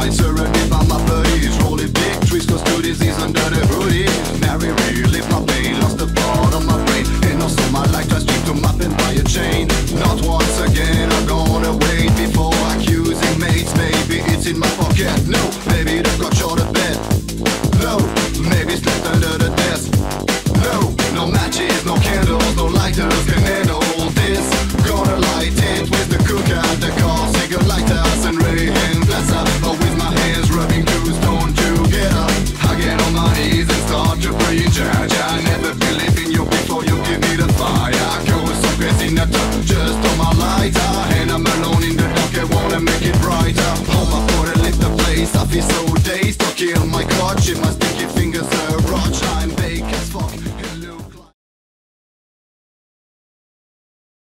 side, surrounded by my buddies, rolling big trees, cause two is under the hoodie. Mary, relive my pain, lost the part of my brain, and also my life just keep to my pen by a chain. Not once again, I'm gonna wait before accusing mates. Maybe it's in my pocket, no, maybe they've got short of bed. No, maybe it's left under the desk. No, no matches, no candles, no lighters. The dark, just on my lighter, and I'm alone in the dark. I wanna make it brighter. Home I and lift the place. I feel so dazed. Stuck in my clutch, in my sticky fingers, a rush.